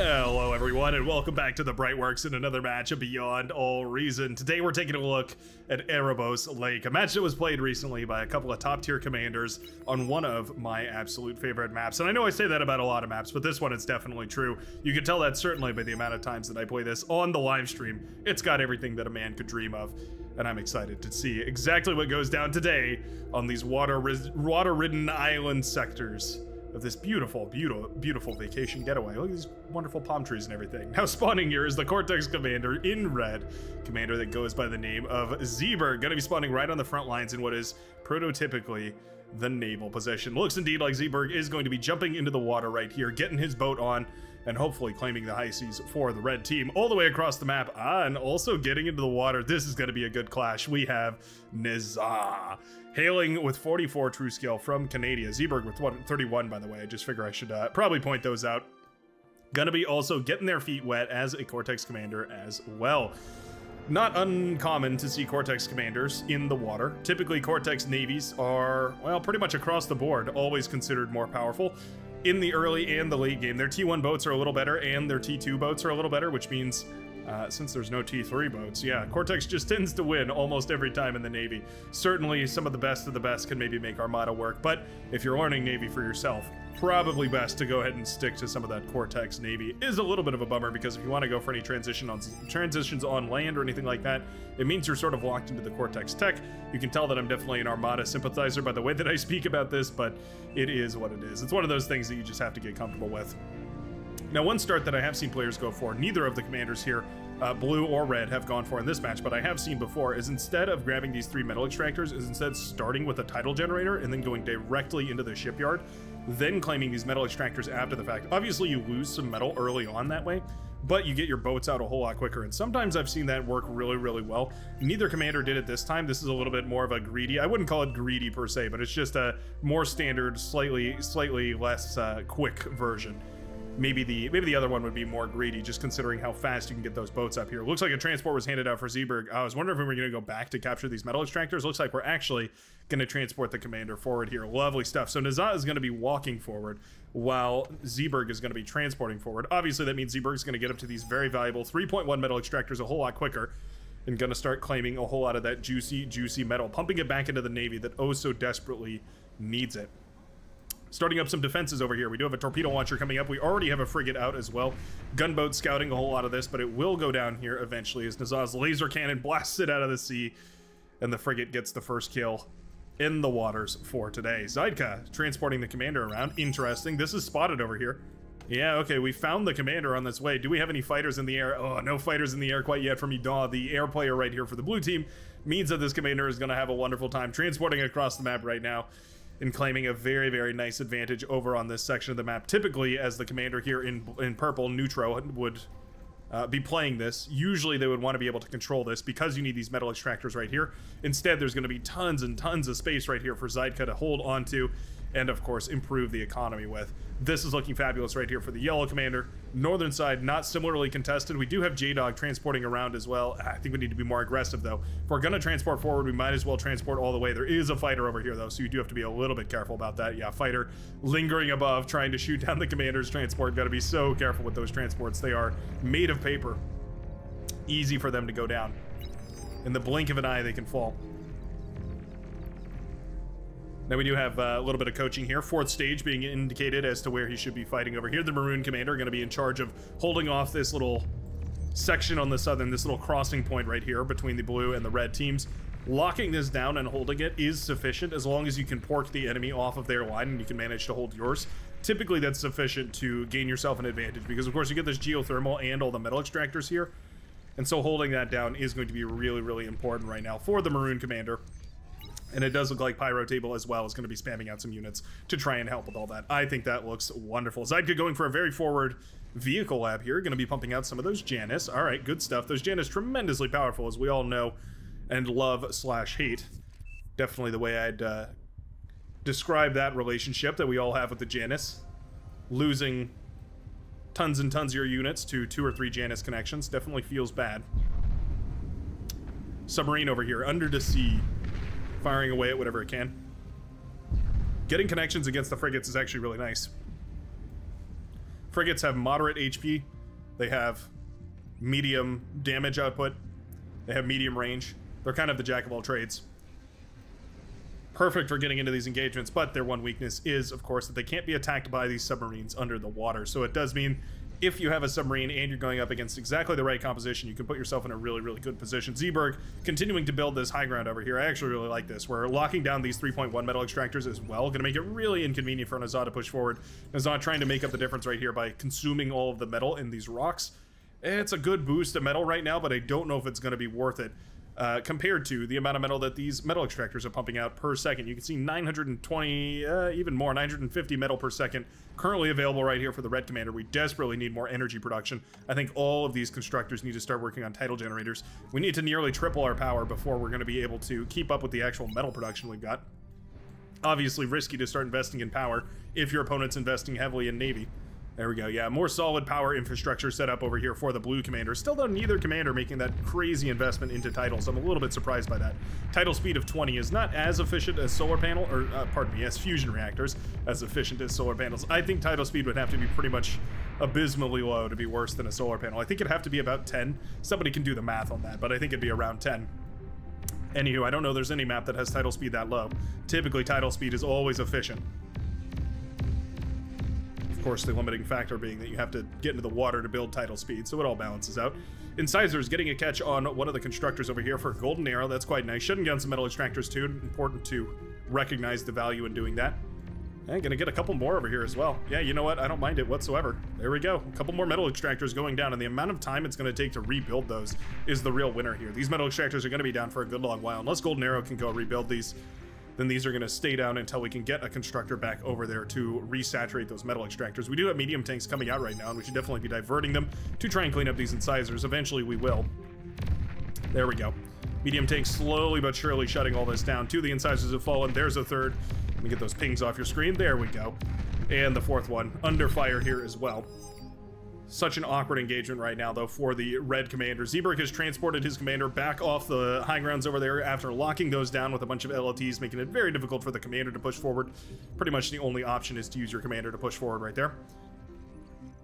Hello, everyone, and welcome back to the Brightworks in another match of Beyond All Reason. Today, we're taking a look at Erebos Lake, a match that was played recently by a couple of top tier commanders on one of my absolute favorite maps. And I know I say that about a lot of maps, but this one is definitely true. You can tell that certainly by the amount of times that I play this on the live stream. It's got everything that a man could dream of, and I'm excited to see exactly what goes down today on these water water island sectors of this beautiful, beautiful, beautiful vacation getaway. Look at these wonderful palm trees and everything. Now spawning here is the Cortex Commander in red, commander that goes by the name of Zeeberg. Gonna be spawning right on the front lines in what is prototypically the naval position. Looks indeed like Zeeberg is going to be jumping into the water right here, getting his boat on, and hopefully claiming the high seas for the red team all the way across the map and also getting into the water. This is going to be a good clash. We have Nizza hailing with 44 true skill from Canada. Zeeberg with 31, by the way. I just figure I should uh, probably point those out. Gonna be also getting their feet wet as a Cortex commander as well. Not uncommon to see Cortex commanders in the water. Typically, Cortex navies are, well, pretty much across the board, always considered more powerful in the early and the late game. Their T1 boats are a little better and their T2 boats are a little better, which means uh, since there's no T3 boats, yeah, Cortex just tends to win almost every time in the Navy. Certainly, some of the best of the best can maybe make Armada work, but if you're learning Navy for yourself, probably best to go ahead and stick to some of that Cortex Navy. Is a little bit of a bummer because if you want to go for any transition on transitions on land or anything like that, it means you're sort of locked into the Cortex tech. You can tell that I'm definitely an Armada sympathizer by the way that I speak about this, but it is what it is. It's one of those things that you just have to get comfortable with. Now, one start that I have seen players go for, neither of the commanders here, uh, blue or red, have gone for in this match, but I have seen before, is instead of grabbing these three metal extractors, is instead starting with a tidal generator and then going directly into the shipyard then claiming these metal extractors after the fact. Obviously, you lose some metal early on that way, but you get your boats out a whole lot quicker. And sometimes I've seen that work really, really well. Neither commander did it this time. This is a little bit more of a greedy. I wouldn't call it greedy per se, but it's just a more standard, slightly, slightly less uh, quick version maybe the maybe the other one would be more greedy, just considering how fast you can get those boats up here. Looks like a transport was handed out for Zeeberg. I was wondering if we were going to go back to capture these metal extractors. Looks like we're actually going to transport the commander forward here. Lovely stuff. So Nizza is going to be walking forward while Zeeberg is going to be transporting forward. Obviously, that means Zeeberg is going to get up to these very valuable 3.1 metal extractors a whole lot quicker and going to start claiming a whole lot of that juicy, juicy metal, pumping it back into the Navy that oh so desperately needs it. Starting up some defenses over here. We do have a torpedo launcher coming up. We already have a frigate out as well. Gunboat scouting a whole lot of this, but it will go down here eventually as Nizza's laser cannon blasts it out of the sea, and the frigate gets the first kill in the waters for today. Zaidka transporting the commander around. Interesting. This is spotted over here. Yeah, okay, we found the commander on this way. Do we have any fighters in the air? Oh, no fighters in the air quite yet from Idaw. The air player right here for the blue team means that this commander is going to have a wonderful time transporting across the map right now and claiming a very, very nice advantage over on this section of the map. Typically, as the commander here in, in purple, Neutro, would uh, be playing this. Usually they would want to be able to control this because you need these metal extractors right here. Instead, there's going to be tons and tons of space right here for Zaidka to hold onto and of course improve the economy with. This is looking fabulous right here for the yellow commander. Northern side, not similarly contested. We do have J-Dog transporting around as well. I think we need to be more aggressive though. If we're gonna transport forward, we might as well transport all the way. There is a fighter over here though, so you do have to be a little bit careful about that. Yeah, fighter lingering above, trying to shoot down the commander's transport. Gotta be so careful with those transports. They are made of paper. Easy for them to go down. In the blink of an eye, they can fall. Now we do have uh, a little bit of coaching here. Fourth stage being indicated as to where he should be fighting over here. The Maroon Commander going to be in charge of holding off this little section on the southern, this little crossing point right here between the blue and the red teams. Locking this down and holding it is sufficient as long as you can pork the enemy off of their line and you can manage to hold yours. Typically that's sufficient to gain yourself an advantage because of course you get this geothermal and all the metal extractors here. And so holding that down is going to be really, really important right now for the Maroon Commander. And it does look like Pyro Table as well is going to be spamming out some units to try and help with all that. I think that looks wonderful. Zydka going for a very forward vehicle lab here. Going to be pumping out some of those Janus. All right, good stuff. Those Janus tremendously powerful, as we all know and love slash hate. Definitely the way I'd uh, describe that relationship that we all have with the Janus. Losing tons and tons of your units to two or three Janus connections definitely feels bad. Submarine over here, under the sea firing away at whatever it can. Getting connections against the frigates is actually really nice. Frigates have moderate HP. They have medium damage output. They have medium range. They're kind of the jack of all trades. Perfect for getting into these engagements, but their one weakness is, of course, that they can't be attacked by these submarines under the water. So it does mean if you have a submarine and you're going up against exactly the right composition, you can put yourself in a really, really good position. Zeeburg continuing to build this high ground over here. I actually really like this. We're locking down these 3.1 metal extractors as well. Going to make it really inconvenient for N'Zoth to push forward. N'Zoth trying to make up the difference right here by consuming all of the metal in these rocks. It's a good boost of metal right now, but I don't know if it's going to be worth it uh, compared to the amount of metal that these metal extractors are pumping out per second. You can see 920, uh, even more, 950 metal per second currently available right here for the Red Commander. We desperately need more energy production. I think all of these constructors need to start working on tidal generators. We need to nearly triple our power before we're going to be able to keep up with the actual metal production we've got. Obviously risky to start investing in power if your opponent's investing heavily in Navy. There we go. Yeah, more solid power infrastructure set up over here for the blue commander. Still though, neither commander making that crazy investment into tidals. I'm a little bit surprised by that. Tidal speed of 20 is not as efficient as solar panel, or uh, pardon me, as fusion reactors, as efficient as solar panels. I think tidal speed would have to be pretty much abysmally low to be worse than a solar panel. I think it'd have to be about 10. Somebody can do the math on that, but I think it'd be around 10. Anywho, I don't know there's any map that has tidal speed that low. Typically, tidal speed is always efficient course, the limiting factor being that you have to get into the water to build tidal speed, so it all balances out. Incisors getting a catch on one of the constructors over here for Golden Arrow. That's quite nice. Shutting down some metal extractors too. Important to recognize the value in doing that. And gonna get a couple more over here as well. Yeah, you know what? I don't mind it whatsoever. There we go. A couple more metal extractors going down, and the amount of time it's gonna take to rebuild those is the real winner here. These metal extractors are gonna be down for a good long while. Unless Golden Arrow can go rebuild these, then these are going to stay down until we can get a constructor back over there to resaturate those metal extractors. We do have medium tanks coming out right now, and we should definitely be diverting them to try and clean up these incisors. Eventually we will. There we go. Medium tanks slowly but surely shutting all this down. Two of the incisors have fallen. There's a third. Let me get those pings off your screen. There we go. And the fourth one under fire here as well. Such an awkward engagement right now, though, for the red commander. Zeeburg has transported his commander back off the high grounds over there after locking those down with a bunch of LLTs, making it very difficult for the commander to push forward. Pretty much the only option is to use your commander to push forward right there.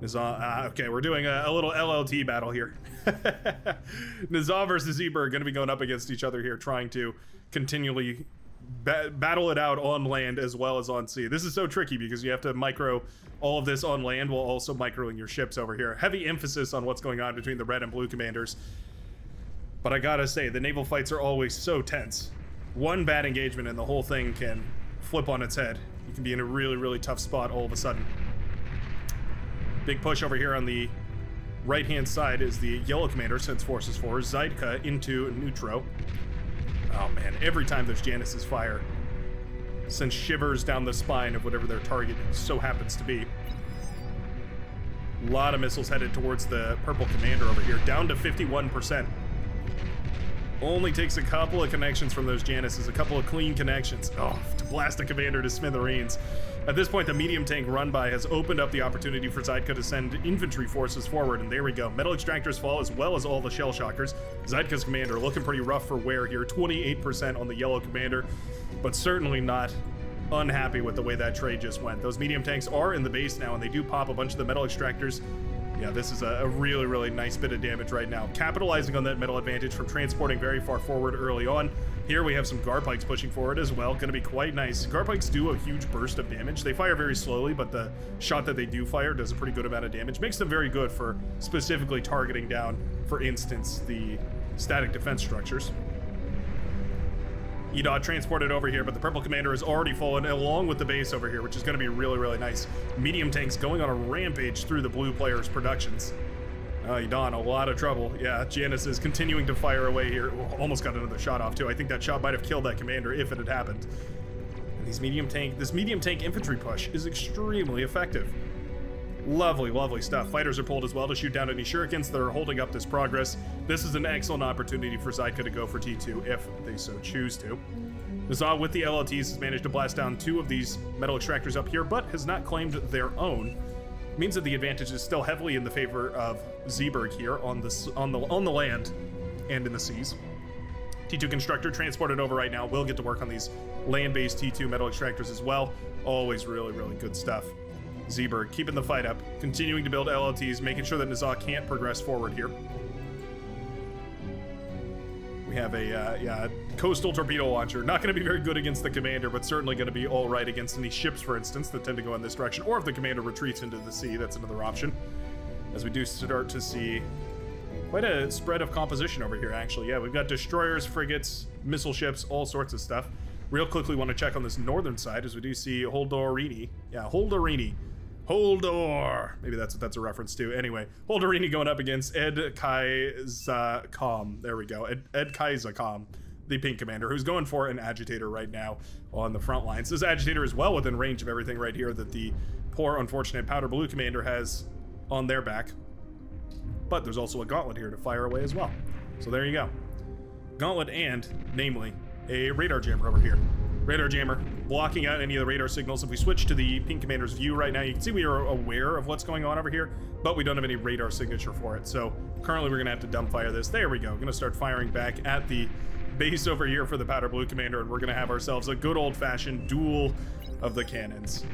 N'Zoth, uh, okay, we're doing a, a little LLT battle here. N'Zoth versus Zeeburg going to be going up against each other here, trying to continually ba battle it out on land as well as on sea. This is so tricky because you have to micro all of this on land while also microing your ships over here. Heavy emphasis on what's going on between the red and blue commanders. But I gotta say, the naval fights are always so tense. One bad engagement and the whole thing can flip on its head. You can be in a really, really tough spot all of a sudden. Big push over here on the right-hand side is the yellow commander sends forces forward. Zeidka into neutro. Oh man, every time those Januses fire, sends shivers down the spine of whatever their target so happens to be. A lot of missiles headed towards the purple commander over here, down to 51%. Only takes a couple of connections from those Januses, a couple of clean connections. Oh, to blast a commander to smithereens. At this point, the medium tank run by has opened up the opportunity for Zeidka to send infantry forces forward, and there we go. Metal extractors fall as well as all the shell shockers. Zeidka's commander looking pretty rough for wear here. 28% on the yellow commander, but certainly not unhappy with the way that trade just went. Those medium tanks are in the base now, and they do pop a bunch of the metal extractors. Yeah, this is a, a, really, really nice bit of damage right now. Capitalizing on that metal advantage from transporting very far forward early on. Here we have some Garpikes pushing forward as well. Going to be quite nice. Garpikes do a huge burst of damage. They fire very slowly, but the shot that they do fire does a pretty good amount of damage. Makes them very good for specifically targeting down, for instance, the static defense structures. Edod transported over here, but the Purple Commander has already fallen along with the base over here, which is going to be really, really nice. Medium tanks going on a rampage through the blue players' productions. Uh, Edon, a lot of trouble. Yeah, Janus is continuing to fire away here. Almost got another shot off, too. I think that shot might have killed that commander if it had happened. And these medium tank, this medium tank infantry push is extremely effective. Lovely, lovely stuff. Fighters are pulled as well to shoot down any shurikens that are holding up this progress. This is an excellent opportunity for Zeidka to go for T2 if they so choose to. N'Zoth with the LLTs has managed to blast down two of these metal extractors up here, but has not claimed their own. Means that the advantage is still heavily in the favor of Zeeburg here on the on the on the land and in the seas. T2 constructor transported over right now. We'll get to work on these land-based T2 metal extractors as well. Always really, really good stuff. Zeeberg keeping the fight up, continuing to build LLTs, making sure that N'Zoth can't progress forward here. We have a uh, yeah coastal torpedo launcher. Not going to be very good against the commander, but certainly going to be all right against any ships, for instance, that tend to go in this direction. Or if the commander retreats into the sea, that's another option. As we do start to see quite a spread of composition over here, actually. Yeah, we've got destroyers, frigates, missile ships, all sorts of stuff. Real quickly, want to check on this northern side as we do see Holdorini. Yeah, Holdorini. Holdor. Maybe that's what that's a reference to. Anyway, Holdorini going up against Ed Kaizakam. There we go. Ed, Ed Kaizakam, the pink commander, who's going for an agitator right now on the front lines. This agitator is well within range of everything right here that the poor, unfortunate powder blue commander has on their back. But there's also a gauntlet here to fire away as well. So there you go. Gauntlet and, namely, a radar jammer over here. Radar jammer blocking out any of the radar signals. If we switch to the pink commander's view right now, you can see we are aware of what's going on over here, but we don't have any radar signature for it. So currently we're gonna have to dumbfire this. There we go. Gonna start firing back at the base over here for the powder blue commander, and we're gonna have ourselves a good old fashioned duel of the cannons.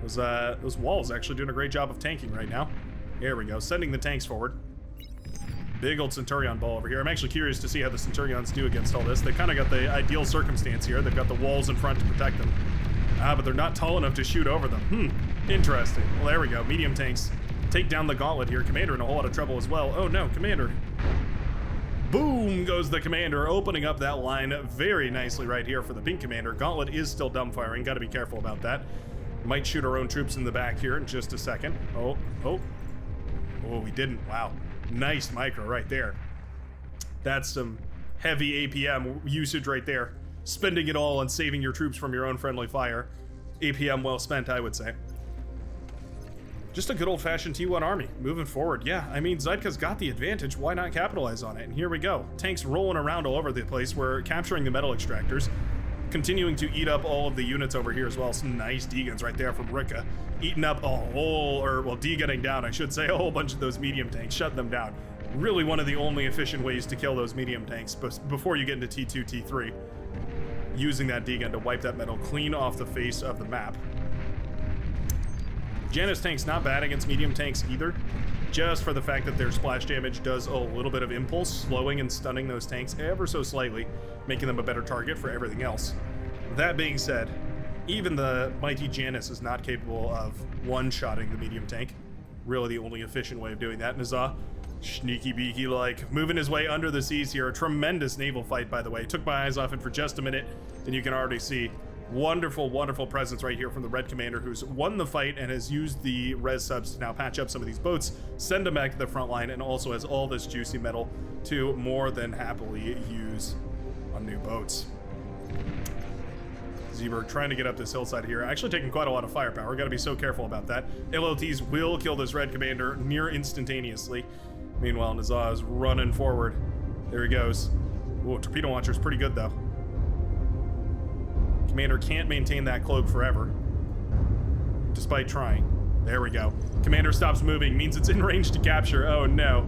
Those, uh, those walls actually doing a great job of tanking right now. There we go, sending the tanks forward. Big old Centurion ball over here. I'm actually curious to see how the Centurions do against all this. They kind of got the ideal circumstance here. They've got the walls in front to protect them. Ah, but they're not tall enough to shoot over them. Hmm, interesting. Well, there we go. Medium tanks take down the gauntlet here. Commander in a whole lot of trouble as well. Oh no, Commander. Boom goes the Commander, opening up that line very nicely right here for the pink Commander. Gauntlet is still dumbfiring. Got to be careful about that. Might shoot our own troops in the back here in just a second. Oh, oh. Oh, we didn't. Wow. Nice micro right there. That's some heavy APM usage right there. Spending it all on saving your troops from your own friendly fire. APM well spent, I would say. Just a good old-fashioned T1 army, moving forward. Yeah, I mean, Zydka's got the advantage, why not capitalize on it? And here we go. Tanks rolling around all over the place. We're capturing the metal extractors continuing to eat up all of the units over here as well. Some nice D-guns right there from Rika. Eating up a whole, or well, D-gunning down, I should say, a whole bunch of those medium tanks, shut them down. Really one of the only efficient ways to kill those medium tanks before you get into T2, T3. Using that D-gun to wipe that metal clean off the face of the map. Janus tank's not bad against medium tanks either, just for the fact that their splash damage does a little bit of impulse, slowing and stunning those tanks ever so slightly, making them a better target for everything else. That being said, even the mighty Janus is not capable of one-shotting the medium tank. Really the only efficient way of doing that. N'Zoth, sneaky beaky like, moving his way under the seas here. A tremendous naval fight, by the way. Took my eyes off it for just a minute, and you can already see wonderful, wonderful presence right here from the Red Commander who's won the fight and has used the res subs to now patch up some of these boats, send them back to the front line, and also has all this juicy metal to more than happily use on new boats. Zeeberg trying to get up this hillside here. Actually taking quite a lot of firepower. Got to be so careful about that. LLTs will kill this red commander near instantaneously. Meanwhile, N'Zoth is running forward. There he goes. Ooh, torpedo launcher's pretty good, though. Commander can't maintain that cloak forever. Despite trying. There we go. Commander stops moving, means it's in range to capture. Oh no.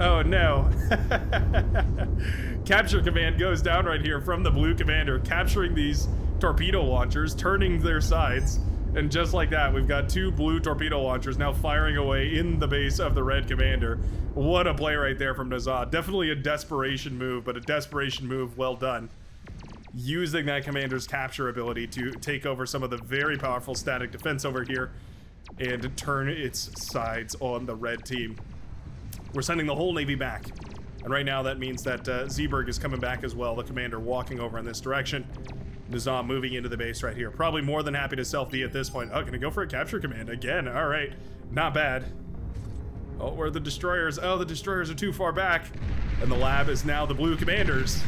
Oh no. Capture command goes down right here from the blue commander, capturing these torpedo launchers, turning their sides. And just like that, we've got two blue torpedo launchers now firing away in the base of the red commander. What a play right there from N'Zoth. Definitely a desperation move, but a desperation move well done using that commander's capture ability to take over some of the very powerful static defense over here and turn its sides on the red team. We're sending the whole navy back. And right now that means that uh, Zeeberg is coming back as well, the commander walking over in this direction. Nizam moving into the base right here. Probably more than happy to self-D at this point. Oh, gonna go for a capture command again. All right, not bad. Oh, where are the destroyers? Oh, the destroyers are too far back. And the lab is now the blue commanders.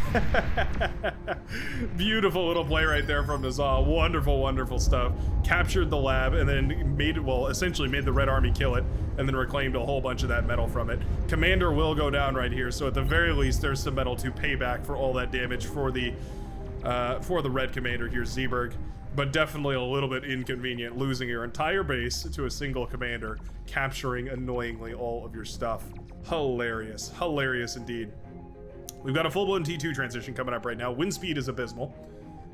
Beautiful little play right there from N'Zoth. Wonderful, wonderful stuff. Captured the lab and then made it, well, essentially made the Red Army kill it and then reclaimed a whole bunch of that metal from it. Commander will go down right here, so at the very least, there's some metal to pay back for all that damage for the, uh, for the Red Commander here, Zeeberg but definitely a little bit inconvenient losing your entire base to a single commander, capturing annoyingly all of your stuff. Hilarious. Hilarious indeed. We've got a full-blown T2 transition coming up right now. Wind speed is abysmal.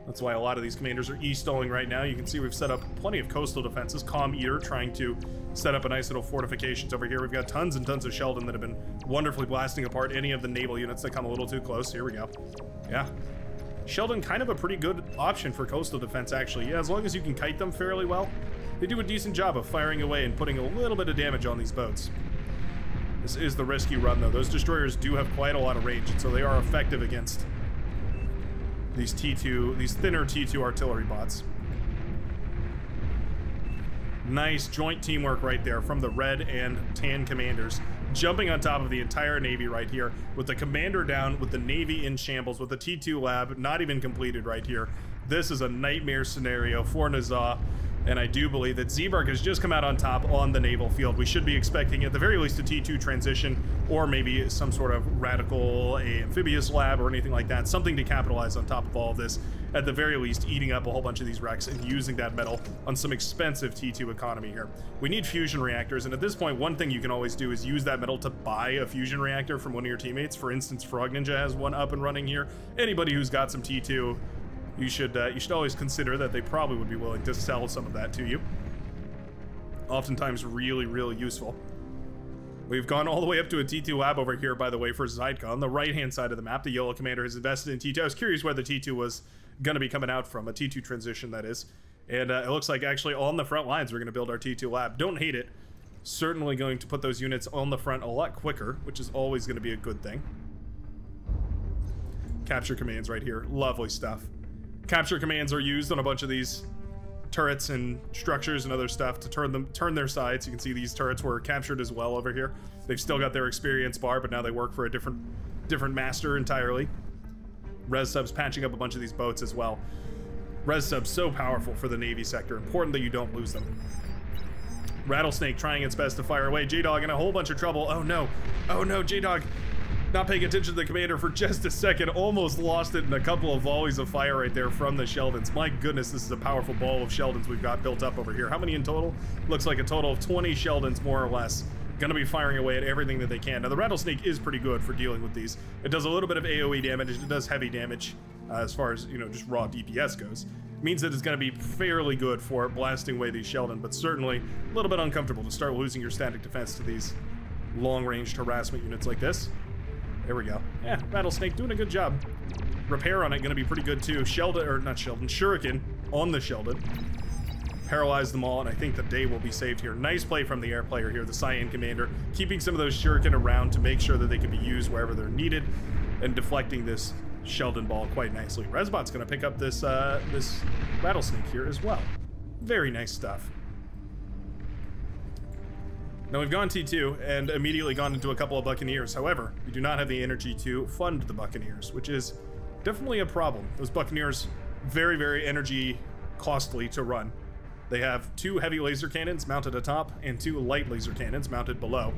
That's why a lot of these commanders are e-stalling right now. You can see we've set up plenty of coastal defenses. Calm Eater trying to set up a nice little fortifications over here. We've got tons and tons of Sheldon that have been wonderfully blasting apart any of the naval units that come a little too close. Here we go. Yeah. Sheldon kind of a pretty good option for coastal defense, actually. Yeah, as long as you can kite them fairly well, they do a decent job of firing away and putting a little bit of damage on these boats. This is the risk you run, though. Those destroyers do have quite a lot of range, and so they are effective against these T2, these thinner T2 artillery bots. Nice joint teamwork right there from the red and tan commanders. Jumping on top of the entire Navy right here, with the commander down, with the Navy in shambles, with the T2 lab not even completed right here. This is a nightmare scenario for N'Zoth and I do believe that Zeebark has just come out on top on the naval field. We should be expecting at the very least a T2 transition, or maybe some sort of radical amphibious lab or anything like that, something to capitalize on top of all of this. At the very least, eating up a whole bunch of these wrecks and using that metal on some expensive T2 economy here. We need fusion reactors, and at this point, one thing you can always do is use that metal to buy a fusion reactor from one of your teammates. For instance, Frog Ninja has one up and running here. Anybody who's got some T2 you should uh, you should always consider that they probably would be willing to sell some of that to you. Oftentimes really, really useful. We've gone all the way up to a T2 lab over here, by the way, for Zytka. On the right-hand side of the map, the yellow commander has invested in T2. I was curious where the T2 was going to be coming out from, a T2 transition, that is. And uh, it looks like actually on the front lines, we're going to build our T2 lab. Don't hate it. Certainly going to put those units on the front a lot quicker, which is always going to be a good thing. Capture commands right here. Lovely stuff capture commands are used on a bunch of these turrets and structures and other stuff to turn them turn their sides. You can see these turrets were captured as well over here. They've still got their experience bar, but now they work for a different different master entirely. Res subs patching up a bunch of these boats as well. Res subs so powerful for the Navy sector. Important that you don't lose them. Rattlesnake trying its best to fire away. J-Dog in a whole bunch of trouble. Oh no. Oh no, J-Dog not paying attention to the commander for just a second, almost lost it in a couple of volleys of fire right there from the Sheldons. My goodness, this is a powerful ball of Sheldons we've got built up over here. How many in total? Looks like a total of 20 Sheldons, more or less. Gonna be firing away at everything that they can. Now, the Rattlesnake is pretty good for dealing with these. It does a little bit of AoE damage, it does heavy damage uh, as far as, you know, just raw DPS goes. Means that it's gonna be fairly good for blasting away these Sheldon, but certainly a little bit uncomfortable to start losing your static defense to these long-ranged harassment units like this. There we go. Yeah, Rattlesnake doing a good job. Repair on it gonna be pretty good too. Sheldon, or not Sheldon, Shuriken on the Sheldon. Paralyze them all, and I think the day will be saved here. Nice play from the air player here, the Cyan Commander, keeping some of those Shuriken around to make sure that they can be used wherever they're needed, and deflecting this Sheldon ball quite nicely. Resbot's gonna pick up this, uh, this Rattlesnake here as well. Very nice stuff. Now we've gone T2 and immediately gone into a couple of Buccaneers. However, we do not have the energy to fund the Buccaneers, which is definitely a problem. Those Buccaneers, very, very energy costly to run. They have two heavy laser cannons mounted atop and two light laser cannons mounted below.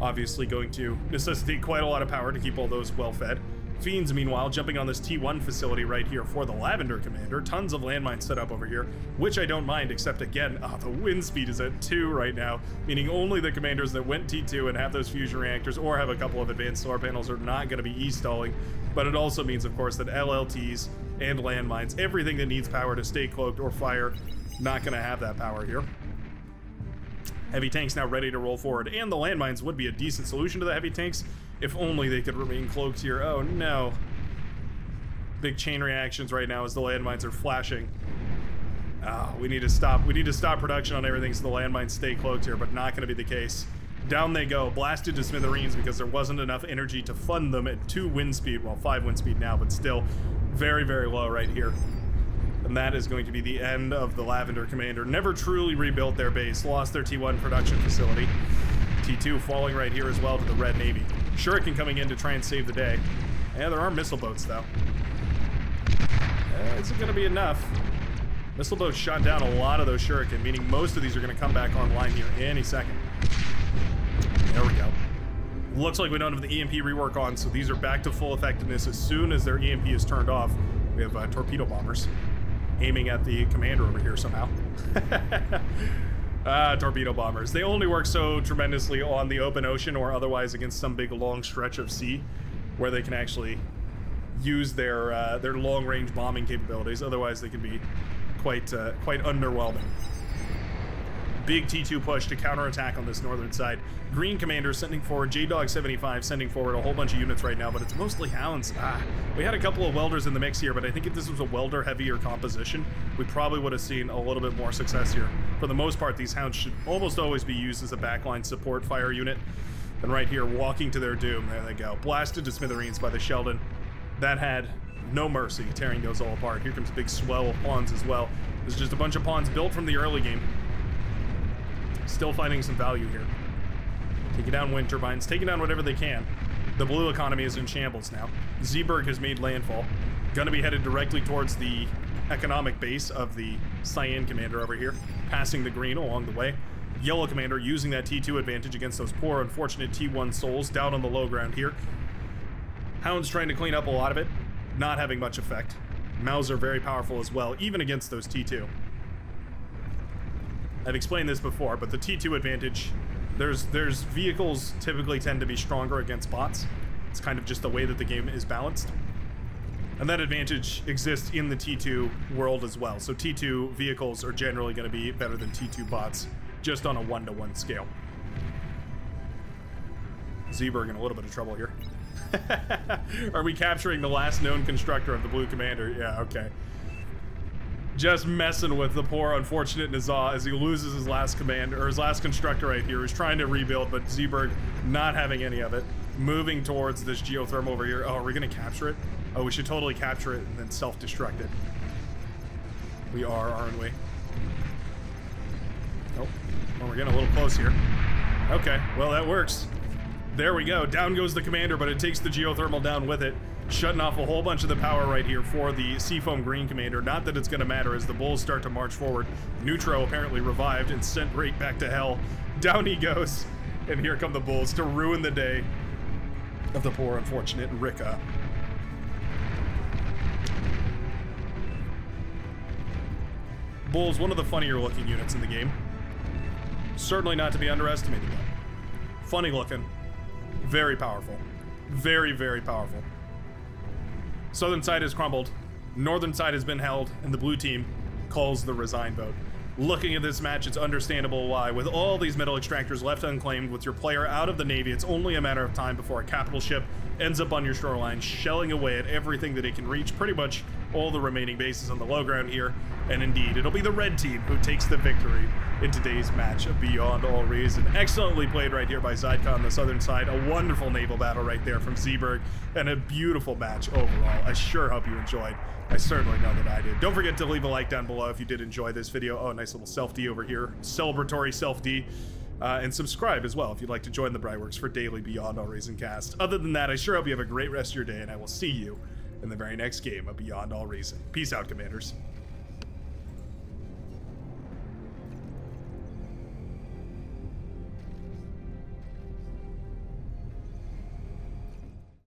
Obviously going to necessitate quite a lot of power to keep all those well fed. Fiends, meanwhile, jumping on this T1 facility right here for the Lavender Commander. Tons of landmines set up over here, which I don't mind, except again, oh, the wind speed is at 2 right now, meaning only the commanders that went T2 and have those fusion reactors or have a couple of advanced solar panels are not going to be e-stalling. But it also means, of course, that LLTs and landmines, everything that needs power to stay cloaked or fire, not going to have that power here. Heavy tanks now ready to roll forward, and the landmines would be a decent solution to the heavy tanks, if only they could remain cloaked here. Oh no. Big chain reactions right now as the landmines are flashing. Oh, we need to stop. We need to stop production on everything so the landmines stay cloaked here, but not going to be the case. Down they go, blasted to smithereens because there wasn't enough energy to fund them at 2 wind speed, well 5 wind speed now, but still very, very low right here. And that is going to be the end of the Lavender Commander. Never truly rebuilt their base, lost their T1 production facility. T2 falling right here as well to the Red Navy. Shuriken coming in to try and save the day. Yeah, there are missile boats, though. Uh, is it going to be enough? Missile boats shot down a lot of those Shuriken, meaning most of these are going to come back online here any second. There we go. Looks like we don't have the EMP rework on, so these are back to full effectiveness as soon as their EMP is turned off. We have uh, torpedo bombers aiming at the commander over here somehow. Ah, torpedo bombers. They only work so tremendously on the open ocean or otherwise against some big long stretch of sea where they can actually use their uh, their long range bombing capabilities. Otherwise, they can be quite uh, quite underwhelming. Big T2 push to counterattack on this northern side. Green Commander sending forward, J-Dog 75 sending forward a whole bunch of units right now, but it's mostly Hounds. Ah, we had a couple of Welders in the mix here, but I think if this was a Welder heavier composition, we probably would have seen a little bit more success here. For the most part, these Hounds should almost always be used as a backline support fire unit. And right here, walking to their doom, there they go. Blasted to smithereens by the Sheldon. That had no mercy, tearing those all apart. Here comes a big swell of pawns as well. This is just a bunch of pawns built from the early game. Still finding some value here. Taking down wind turbines, taking down whatever they can. The blue economy is in shambles now. Zeeburg has made landfall. Gonna be headed directly towards the economic base of the Cyan commander over here, passing the green along the way. Yellow commander using that T2 advantage against those poor, unfortunate T1 souls down on the low ground here. Hound's trying to clean up a lot of it, not having much effect. Mauser very powerful as well, even against those T2. I've explained this before, but the T2 advantage, there's there's vehicles typically tend to be stronger against bots. It's kind of just the way that the game is balanced. And that advantage exists in the T2 world as well. So T2 vehicles are generally going to be better than T2 bots, just on a one-to-one -one scale. Zeeburg in a little bit of trouble here. are we capturing the last known constructor of the Blue Commander? Yeah, okay just messing with the poor unfortunate N'Zoth as he loses his last command or his last constructor right here. He's trying to rebuild, but Zeeburg not having any of it. Moving towards this geothermal over here. Oh, are we gonna capture it? Oh, we should totally capture it and then self-destruct it. We are, aren't we? Oh, well, we're getting a little close here. Okay, well, that works. There we go. Down goes the commander, but it takes the geothermal down with it shutting off a whole bunch of the power right here for the Seafoam Green Commander. Not that it's going to matter as the Bulls start to march forward. Neutro apparently revived and sent right back to hell. Down he goes. And here come the Bulls to ruin the day of the poor unfortunate Rika. Bulls, one of the funnier looking units in the game. Certainly not to be underestimated though. Funny looking. Very powerful. Very, very powerful. Southern side has crumbled, northern side has been held, and the blue team calls the resign vote. Looking at this match, it's understandable why. With all these metal extractors left unclaimed, with your player out of the Navy, it's only a matter of time before a capital ship ends up on your shoreline, shelling away at everything that it can reach, pretty much all the remaining bases on the low ground here. And indeed, it'll be the red team who takes the victory in today's match Beyond All Reason. Excellently played right here by Zyka on the southern side. A wonderful naval battle right there from Zeeburg, and a beautiful match overall. I sure hope you enjoyed. I certainly know that I did. Don't forget to leave a like down below if you did enjoy this video. Oh, nice little self-D over here. Celebratory self-D. Uh, and subscribe as well if you'd like to join the Brightworks for daily Beyond All Reason cast. Other than that, I sure hope you have a great rest of your day, and I will see you in the very next game of Beyond All Reason. Peace out, Commanders.